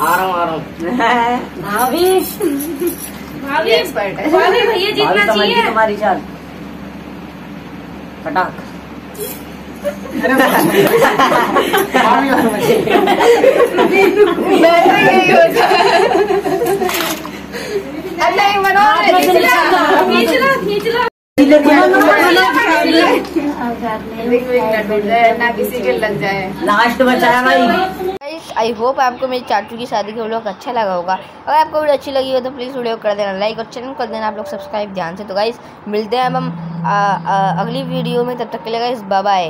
आ रहा हूँ आ रहा हूँ है भाभी भैया जीतना भाभी समझ गई चाहिए तुम्हारी चाल फटाक नहीं मनो खींच लो खींच लो ना किसी के लग जाए। लास्ट बचाया भाई। आई होप आपको मेरी चाचू की शादी का व्लॉग अच्छा लगा होगा। अगर आपको वीडियो अच्छी लगी हो तो प्लीज़ वीडियो कर देना लाइक और चैनल कर देना, आप लोग सब्सक्राइब ध्यान से। तो गाइस मिलते हैं अब हम अगली वीडियो में, तब तक के लिए गाइस बाय